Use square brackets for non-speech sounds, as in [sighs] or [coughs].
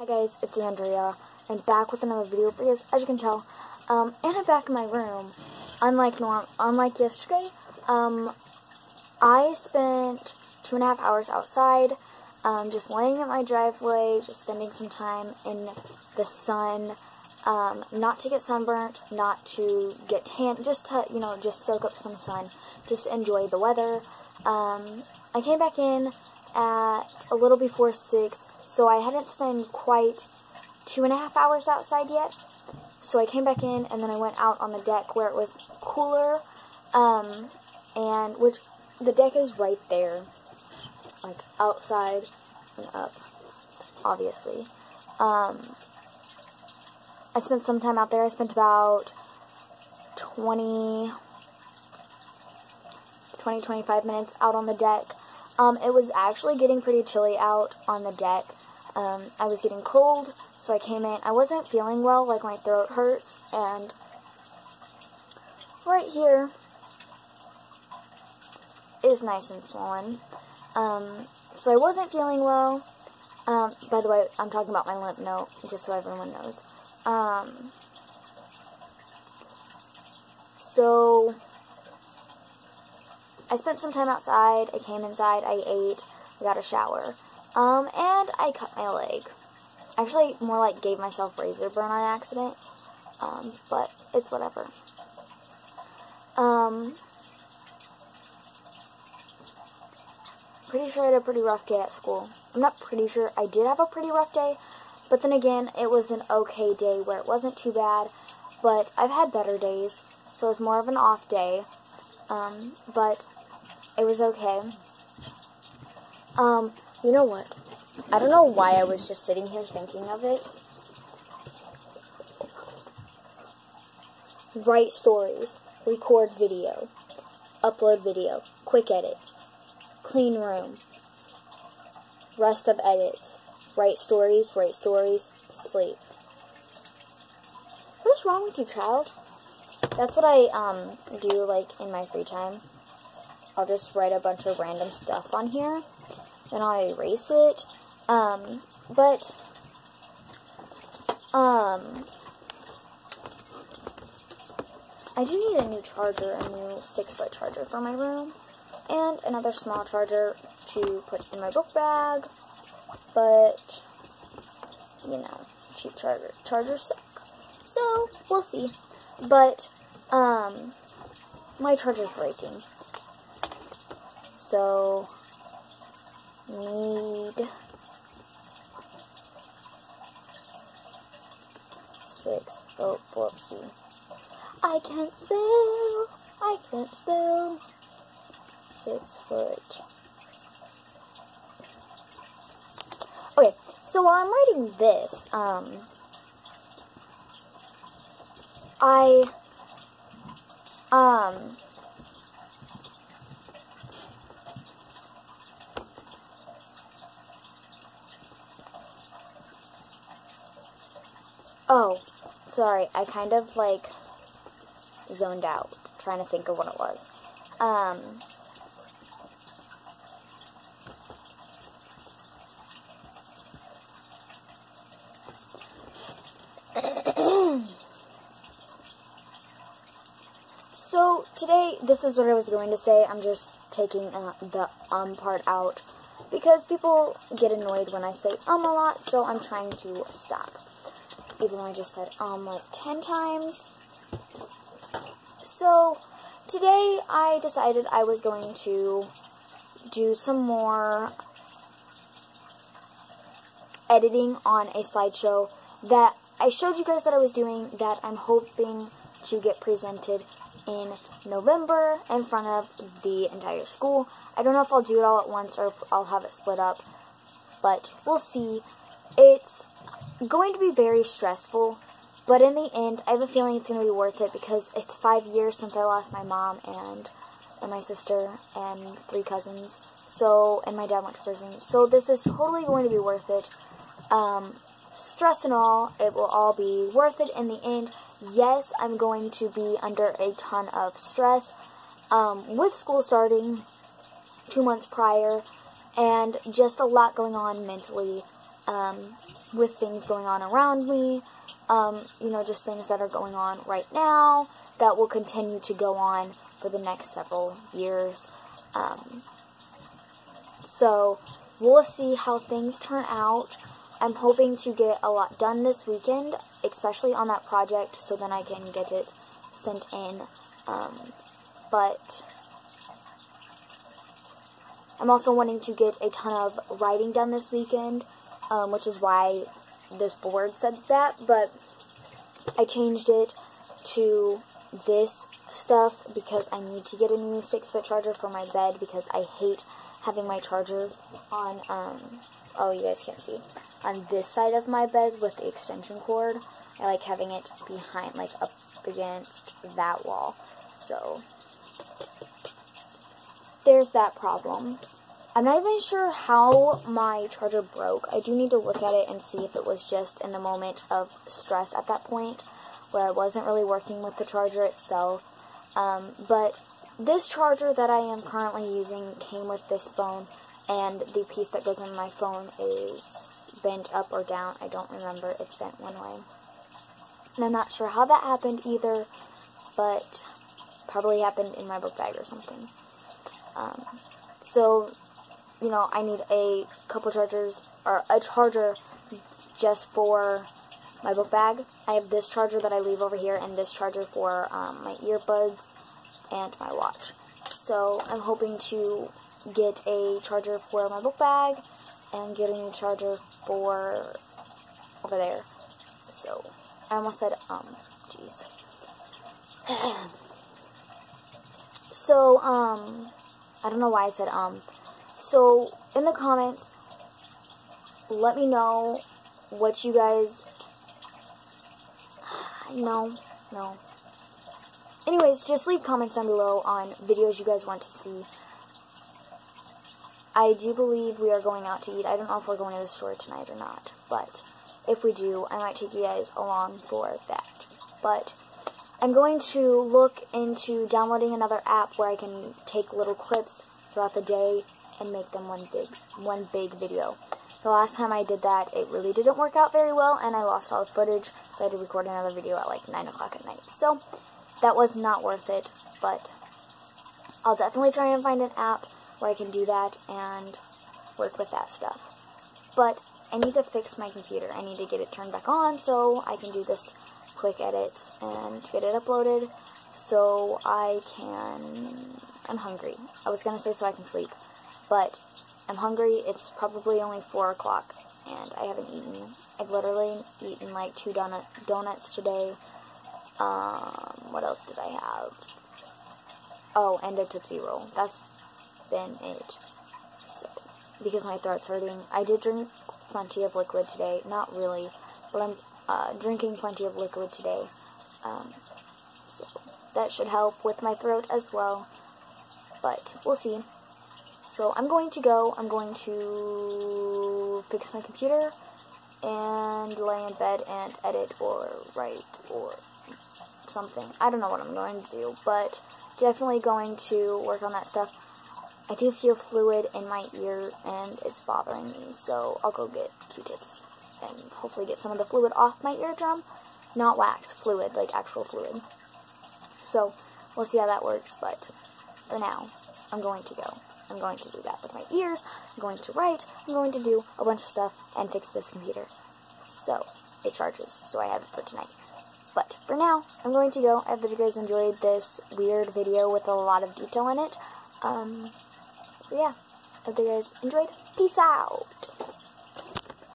Hi guys, it's Andrea. I'm back with another video for you guys, as you can tell. Um, and I'm back in my room. Unlike norm, unlike yesterday, um, I spent two and a half hours outside, um, just laying at my driveway, just spending some time in the sun, um, not to get sunburnt, not to get tan, just to, you know, just soak up some sun, just enjoy the weather. Um, I came back in at a little before 6, so I hadn't spent quite two and a half hours outside yet. So I came back in, and then I went out on the deck where it was cooler, um, and which the deck is right there, like outside and up, obviously. Um, I spent some time out there. I spent about 20, 20, 25 minutes out on the deck. Um, it was actually getting pretty chilly out on the deck. Um, I was getting cold, so I came in. I wasn't feeling well, like my throat hurts, and right here is nice and swollen. Um, so I wasn't feeling well. Um, by the way, I'm talking about my lymph node, just so everyone knows. Um, so I spent some time outside. I came inside. I ate. I got a shower. Um, and I cut my leg. Actually, more like gave myself razor burn on accident. Um, but it's whatever. Um, pretty sure I had a pretty rough day at school. I'm not pretty sure. I did have a pretty rough day. But then again, it was an okay day where it wasn't too bad. But I've had better days. So it was more of an off day. Um, but it was okay. Um, you know what? I don't know why I was just sitting here thinking of it. Write stories, record video, upload video, quick edit, clean room, rest of edits, write stories, write stories, sleep. What is wrong with you, child? That's what I um do like in my free time. I'll just write a bunch of random stuff on here, then I'll erase it. Um, but um, I do need a new charger, a new six foot charger for my room, and another small charger to put in my book bag. But you know, cheap charger chargers suck. So we'll see. But um, my charger's breaking. So, need six. Oh, whoopsie. I can't spell. I can't spell. Six foot. Okay, so while I'm writing this, um, I, um, Oh, sorry. I kind of like zoned out trying to think of what it was. Um, [coughs] so today, this is what I was going to say. I'm just taking uh, the um part out because people get annoyed when I say um a lot, so I'm trying to stop even though I just said um like 10 times. So, today I decided I was going to do some more editing on a slideshow that I showed you guys that I was doing that I'm hoping to get presented in November in front of the entire school. I don't know if I'll do it all at once or I'll have it split up, but we'll see. It's going to be very stressful, but in the end, I have a feeling it's going to be worth it because it's five years since I lost my mom and, and my sister and three cousins. So, and my dad went to prison. So this is totally going to be worth it. Um, stress and all, it will all be worth it in the end. Yes, I'm going to be under a ton of stress um, with school starting two months prior and just a lot going on mentally. Um, with things going on around me, um, you know, just things that are going on right now that will continue to go on for the next several years. Um, so we'll see how things turn out. I'm hoping to get a lot done this weekend, especially on that project, so then I can get it sent in. Um, but I'm also wanting to get a ton of writing done this weekend, um, which is why this board said that, but I changed it to this stuff because I need to get a new 6-foot charger for my bed because I hate having my charger on, um, oh, you guys can't see, on this side of my bed with the extension cord. I like having it behind, like, up against that wall. So, there's that problem. I'm not even sure how my charger broke. I do need to look at it and see if it was just in the moment of stress at that point where I wasn't really working with the charger itself. Um, but this charger that I am currently using came with this phone, and the piece that goes in my phone is bent up or down. I don't remember. It's bent one way. And I'm not sure how that happened either, but probably happened in my book bag or something. Um, so, you know, I need a couple chargers, or a charger just for my book bag. I have this charger that I leave over here, and this charger for um, my earbuds and my watch. So, I'm hoping to get a charger for my book bag, and get a charger for over there. So, I almost said, um, jeez. [clears throat] so, um, I don't know why I said, um. So, in the comments, let me know what you guys, [sighs] no, no. Anyways, just leave comments down below on videos you guys want to see. I do believe we are going out to eat. I don't know if we're going to the store tonight or not, but if we do, I might take you guys along for that. But I'm going to look into downloading another app where I can take little clips throughout the day and make them one big one big video. The last time I did that, it really didn't work out very well, and I lost all the footage, so I had to record another video at like 9 o'clock at night. So, that was not worth it, but I'll definitely try and find an app where I can do that and work with that stuff. But I need to fix my computer. I need to get it turned back on so I can do this quick edits and get it uploaded so I can... I'm hungry. I was going to say so I can sleep, but I'm hungry. It's probably only 4 o'clock, and I haven't eaten. I've literally eaten like two donut donuts today. Um, what else did I have? Oh, and a Tootsie Roll. That's been it. So, because my throat's hurting. I did drink plenty of liquid today. Not really, but I'm uh, drinking plenty of liquid today. Um, so, that should help with my throat as well. But, we'll see. So, I'm going to go. I'm going to fix my computer and lay in bed and edit or write or something. I don't know what I'm going to do, but definitely going to work on that stuff. I do feel fluid in my ear, and it's bothering me, so I'll go get Q-tips and hopefully get some of the fluid off my eardrum. Not wax, fluid, like actual fluid. So, we'll see how that works, but for now, I'm going to go. I'm going to do that with my ears, I'm going to write, I'm going to do a bunch of stuff, and fix this computer. So, it charges, so I have it for tonight. But for now, I'm going to go. I hope that you guys enjoyed this weird video with a lot of detail in it. Um, so yeah, I hope you guys enjoyed. Peace out.